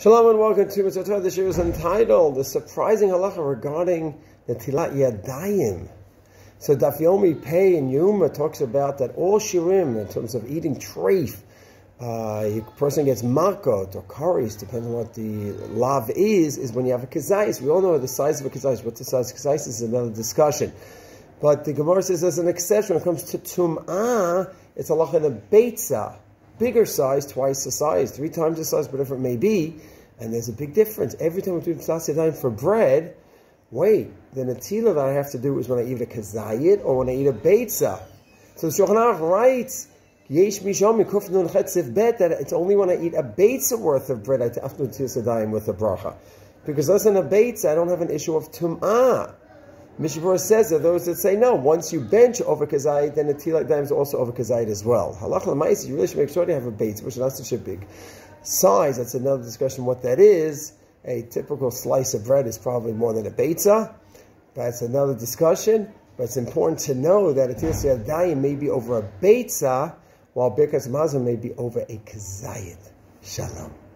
Shalom and welcome to Mitzvah Torah. This year is entitled The Surprising Halacha Regarding the Tilat Yadayim. So Daf Yomi Pei and Yoma talks about that all shirim, in terms of eating treif, uh, a person gets makot or karis, depending on what the lav is, is when you have a kazais. We all know the size of a kazais. What the size of kazais is another discussion. But the Gemara says there's an exception when it comes to tum'ah, it's halacha in a beitza bigger size, twice the size, three times the size, whatever it may be. And there's a big difference. Every time we do Tzatzidayim for bread, wait, then the natila that I have to do is when I eat a kazayit or when I eat a beitza. So the writes, Yesh mishom bet, that it's only when I eat a beitza worth of bread I have to do Tzatzidayim with a bracha. Because less than a beitza, I don't have an issue of tum'ah. Mishnah Berurah says that those that say no, once you bench over kazayit, then the tilak dam is also over kazayit as well. Halach l'mais, you really should make sure to have a bait, which is not such a big size. That's another discussion what that is. A typical slice of bread is probably more than a beitza. That's another discussion. But it's important to know that a tilak dayim may be over a beitza, while birkas mazon may be over a kazayit. Shalom.